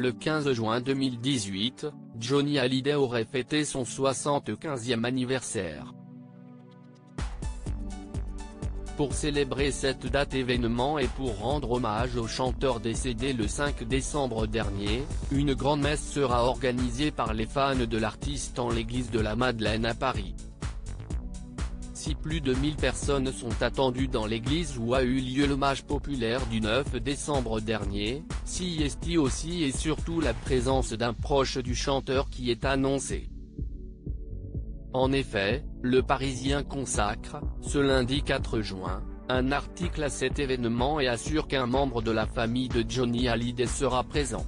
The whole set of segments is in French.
le 15 juin 2018, Johnny Hallyday aurait fêté son 75e anniversaire. Pour célébrer cette date événement et pour rendre hommage au chanteur décédé le 5 décembre dernier, une grande messe sera organisée par les fans de l'artiste en l'église de la Madeleine à Paris. Si plus de 1000 personnes sont attendues dans l'église où a eu lieu l'hommage populaire du 9 décembre dernier, si est aussi et surtout la présence d'un proche du chanteur qui est annoncé. En effet, le Parisien consacre, ce lundi 4 juin, un article à cet événement et assure qu'un membre de la famille de Johnny Hallyday sera présent.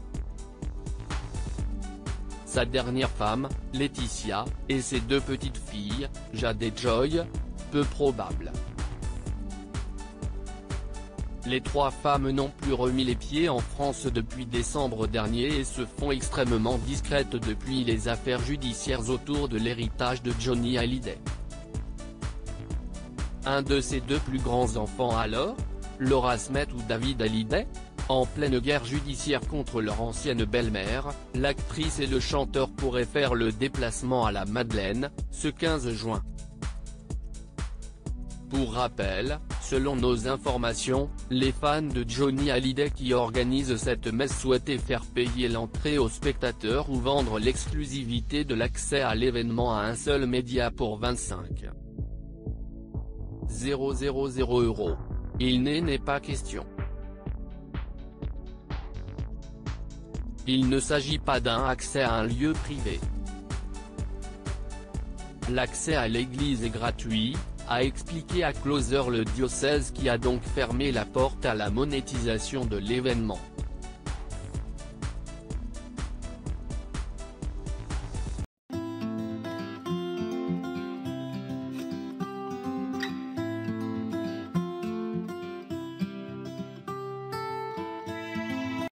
Sa dernière femme, Laetitia, et ses deux petites filles, Jade et Joy, peu probable. Les trois femmes n'ont plus remis les pieds en France depuis décembre dernier et se font extrêmement discrètes depuis les affaires judiciaires autour de l'héritage de Johnny Hallyday. Un de ses deux plus grands enfants alors Laura Smet ou David Hallyday En pleine guerre judiciaire contre leur ancienne belle-mère, l'actrice et le chanteur pourraient faire le déplacement à la Madeleine, ce 15 juin. Pour rappel, selon nos informations, les fans de Johnny Hallyday qui organisent cette messe souhaitaient faire payer l'entrée aux spectateurs ou vendre l'exclusivité de l'accès à l'événement à un seul média pour 25 000 euros. Il n'est pas question. Il ne s'agit pas d'un accès à un lieu privé. L'accès à l'église est gratuit, a expliqué à Closer le diocèse qui a donc fermé la porte à la monétisation de l'événement.